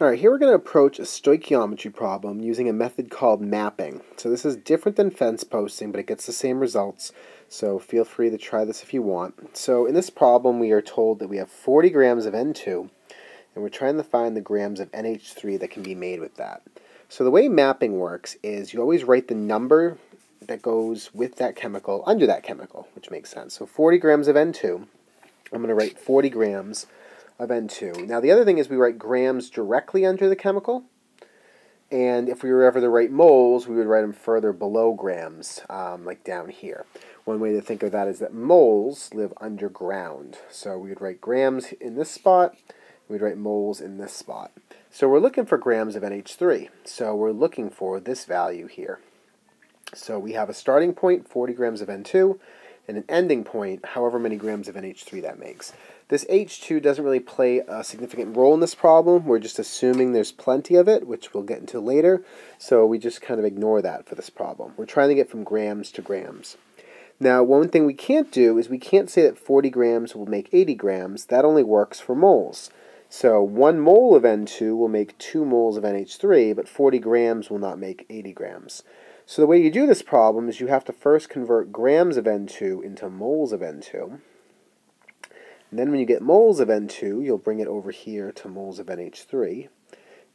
Alright, here we're going to approach a stoichiometry problem using a method called mapping. So this is different than fence posting, but it gets the same results. So feel free to try this if you want. So in this problem, we are told that we have 40 grams of N2, and we're trying to find the grams of NH3 that can be made with that. So the way mapping works is you always write the number that goes with that chemical under that chemical, which makes sense. So 40 grams of N2, I'm going to write 40 grams of N2. Now the other thing is we write grams directly under the chemical, and if we were ever to write moles, we would write them further below grams, um, like down here. One way to think of that is that moles live underground. So we would write grams in this spot, we'd write moles in this spot. So we're looking for grams of NH3. So we're looking for this value here. So we have a starting point, 40 grams of N2, and an ending point, however many grams of NH3 that makes. This H2 doesn't really play a significant role in this problem. We're just assuming there's plenty of it, which we'll get into later. So we just kind of ignore that for this problem. We're trying to get from grams to grams. Now, one thing we can't do is we can't say that 40 grams will make 80 grams. That only works for moles. So 1 mole of N2 will make 2 moles of NH3, but 40 grams will not make 80 grams. So the way you do this problem is you have to first convert grams of N2 into moles of N2. And then when you get moles of N2, you'll bring it over here to moles of NH3.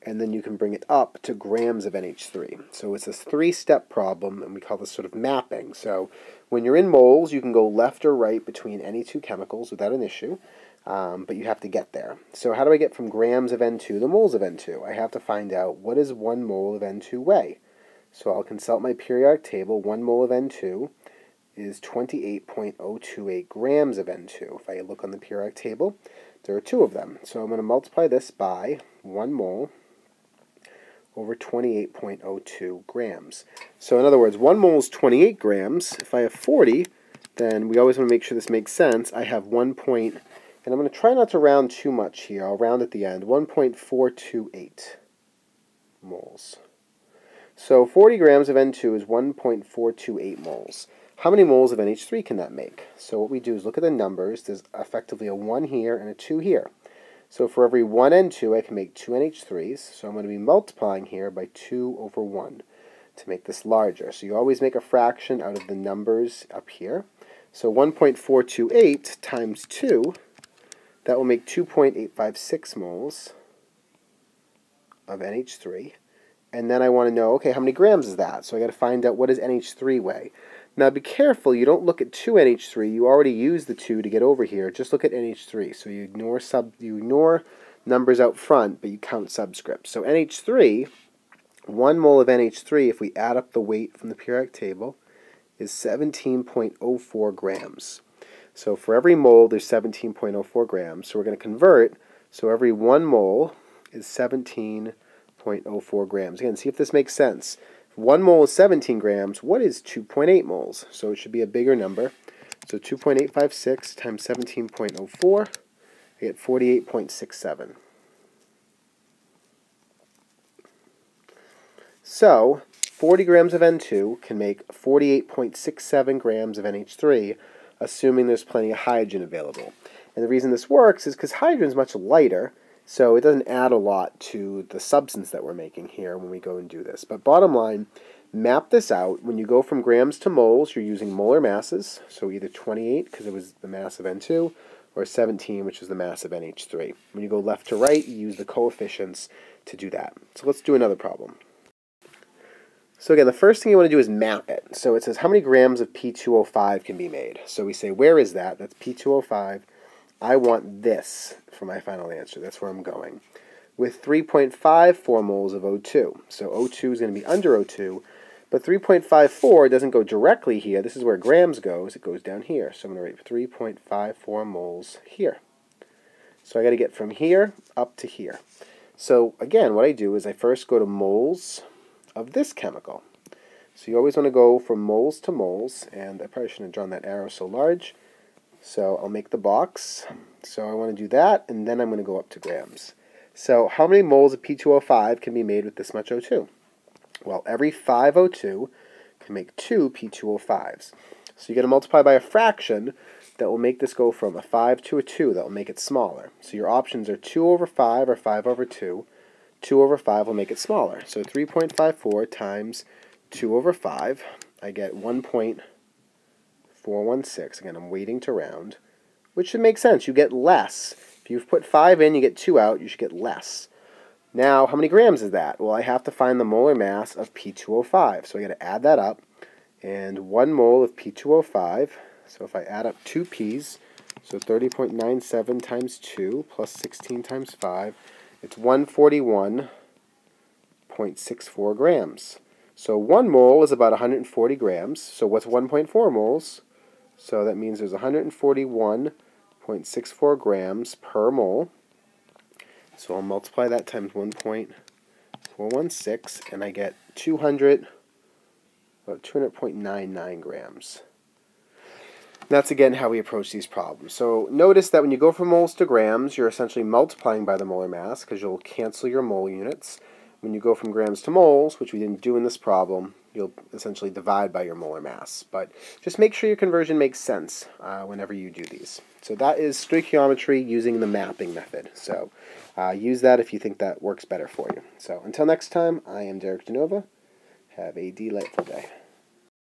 And then you can bring it up to grams of NH3. So it's a three-step problem, and we call this sort of mapping. So when you're in moles, you can go left or right between any two chemicals without an issue. Um, but you have to get there. So how do I get from grams of N2 to moles of N2? I have to find out what is one mole of N2 weigh. So I'll consult my periodic table. One mole of N2 is 28.028 grams of N2. If I look on the periodic table, there are two of them. So I'm going to multiply this by 1 mole over 28.02 grams. So in other words, 1 mole is 28 grams. If I have 40, then we always want to make sure this makes sense. I have 1 point, and I'm going to try not to round too much here. I'll round at the end, 1.428 moles. So 40 grams of N2 is 1.428 moles. How many moles of NH3 can that make? So what we do is look at the numbers. There's effectively a 1 here and a 2 here. So for every 1 and 2, I can make 2 NH3s. So I'm going to be multiplying here by 2 over 1 to make this larger. So you always make a fraction out of the numbers up here. So 1.428 times 2, that will make 2.856 moles of NH3 and then I want to know, okay, how many grams is that? So I got to find out what does NH3 weigh. Now be careful, you don't look at 2NH3, you already used the 2 to get over here, just look at NH3. So you ignore sub you ignore numbers out front, but you count subscripts. So NH3, 1 mole of NH3, if we add up the weight from the periodic table, is 17.04 grams. So for every mole, there's 17.04 grams. So we're going to convert, so every 1 mole is 17.04 grams. Again, see if this makes sense. If 1 mole is 17 grams. What is 2.8 moles? So it should be a bigger number. So 2.856 times 17.04, I get 48.67. So 40 grams of N2 can make 48.67 grams of NH3, assuming there's plenty of hydrogen available. And the reason this works is because hydrogen is much lighter, so it doesn't add a lot to the substance that we're making here when we go and do this. But bottom line, map this out. When you go from grams to moles, you're using molar masses. So either 28, because it was the mass of N2, or 17, which is the mass of NH3. When you go left to right, you use the coefficients to do that. So let's do another problem. So again, the first thing you want to do is map it. So it says how many grams of P2O5 can be made. So we say, where is that? That's P2O5. I want this for my final answer. That's where I'm going. With 3.54 moles of O2. So O2 is going to be under O2, but 3.54 doesn't go directly here. This is where grams goes. It goes down here. So I'm going to write 3.54 moles here. So I got to get from here up to here. So again, what I do is I first go to moles of this chemical. So you always want to go from moles to moles, and I probably shouldn't have drawn that arrow so large. So I'll make the box. So I want to do that, and then I'm going to go up to grams. So how many moles of P2O5 can be made with this much O2? Well, every 5 O2 can make 2 P2O5s. So you're going to multiply by a fraction that will make this go from a 5 to a 2. That will make it smaller. So your options are 2 over 5 or 5 over 2, 2 over 5 will make it smaller. So 3.54 times 2 over 5, I get 1.416. Again, I'm waiting to round, which should make sense. You get less. If you've put 5 in, you get 2 out, you should get less. Now, how many grams is that? Well, I have to find the molar mass of P2O5. So I got to add that up. And 1 mole of P2O5, so if I add up two P's, so 30.97 times 2 plus 16 times 5, it's 141.64 grams. So 1 mole is about 140 grams. So what's 1.4 moles? So that means there's 141.64 grams per mole. So I'll multiply that times 1.416 and I get 200, about 200.99 grams. That's again how we approach these problems. So notice that when you go from moles to grams, you're essentially multiplying by the molar mass because you'll cancel your mole units. When you go from grams to moles, which we didn't do in this problem, you'll essentially divide by your molar mass. But just make sure your conversion makes sense uh, whenever you do these. So that is stoichiometry using the mapping method. So uh, use that if you think that works better for you. So until next time, I am Derek Genova. Have a delightful day.